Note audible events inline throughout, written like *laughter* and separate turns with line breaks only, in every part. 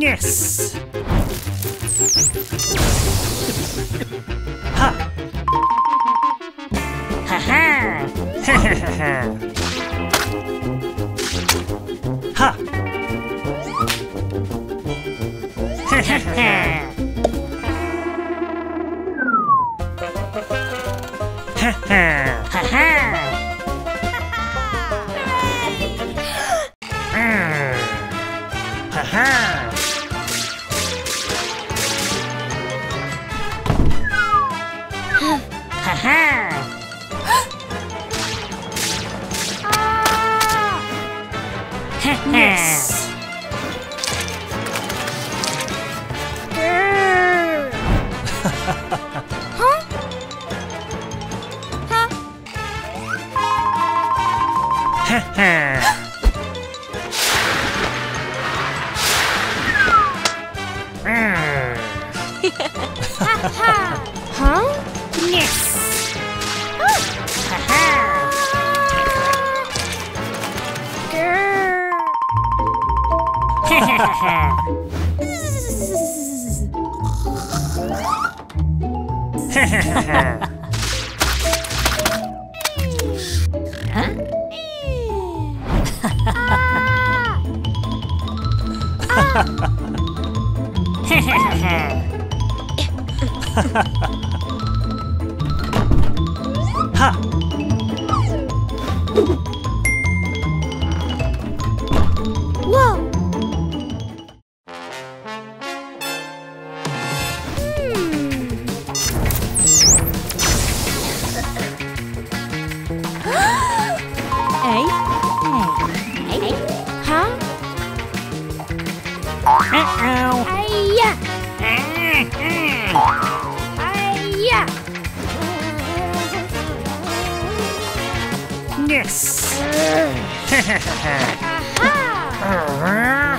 Yes! ha! Ha ha! *laughs* Ha ha ha! Ha! Ha ha ha! Ha ha!
hand. huh?
Yes. *laughs*
huh? *laughs* Ah.
Ah. *laughs* *laughs* ha! *laughs*
Aha!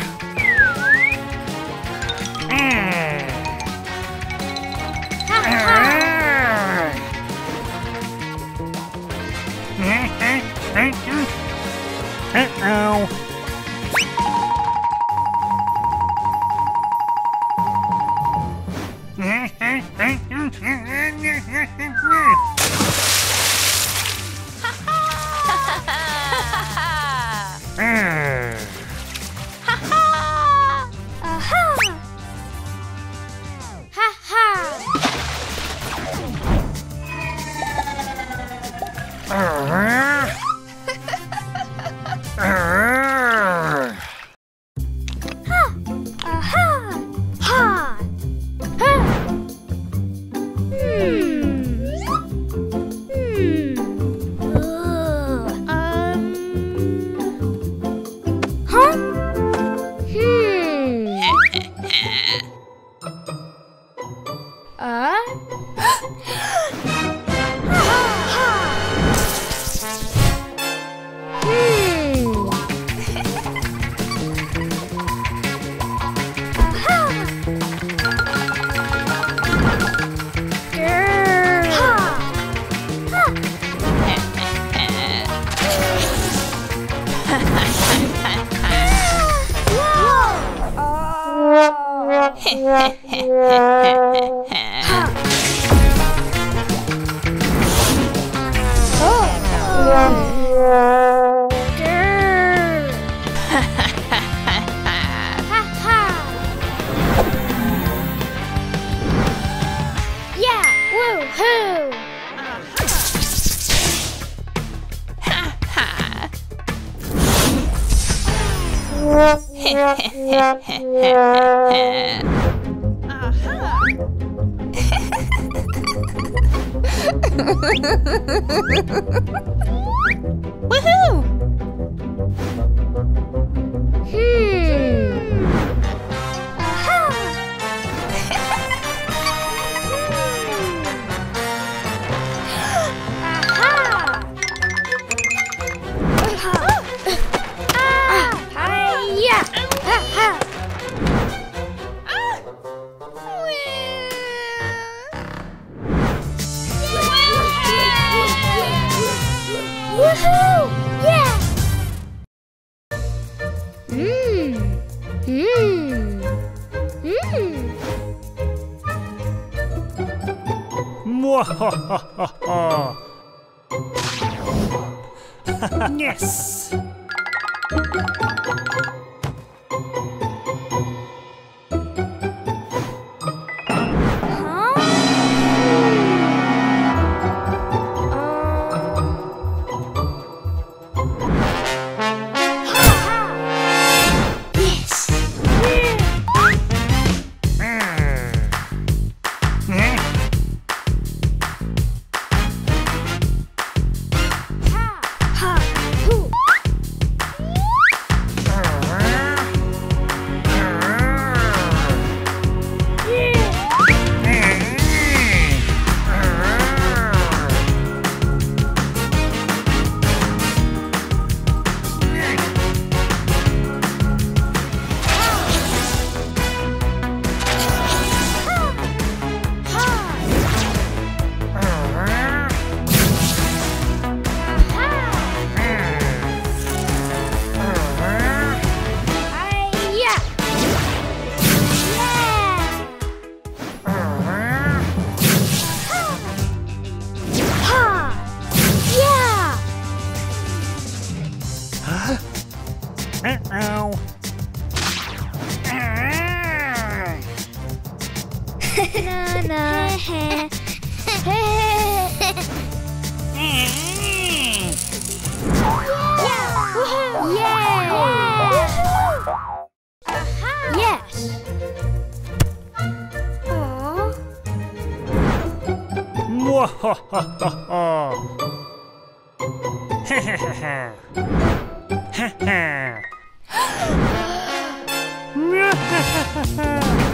*laughs* Whoa! *laughs* *laughs* *laughs* Woohoo! Ha-ha-ha-ha. *laughs* *laughs* *laughs* Ha-ha.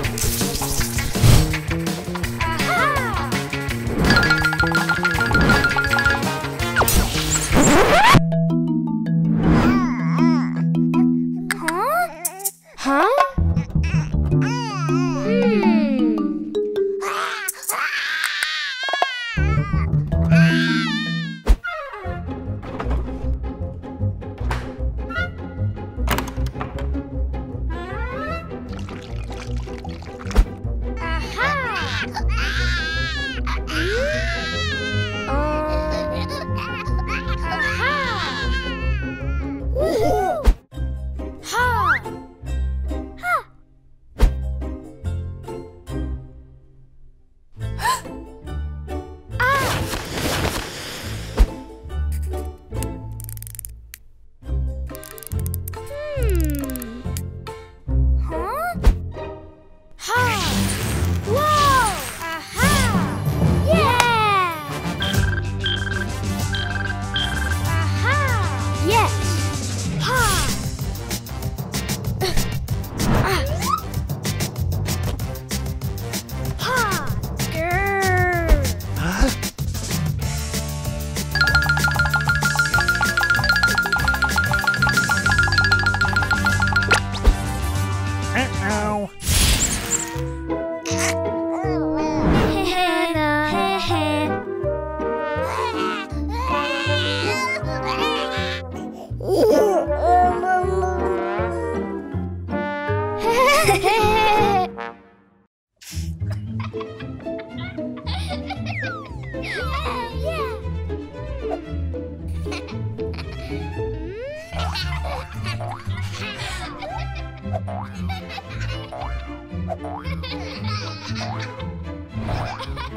now.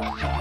Uh-oh.
Hmm.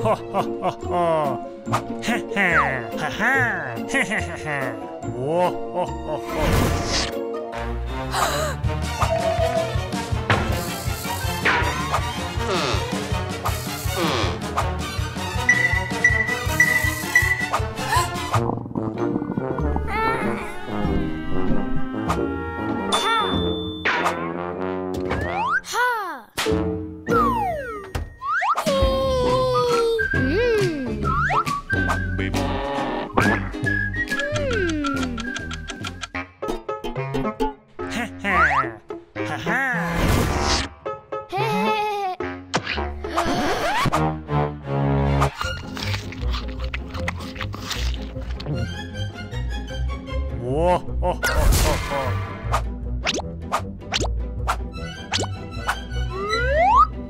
Ha ha ha ha! Ha ha! Ha
ha!
Ha ha ha ha! Whoa ho ho ho!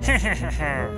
yeah!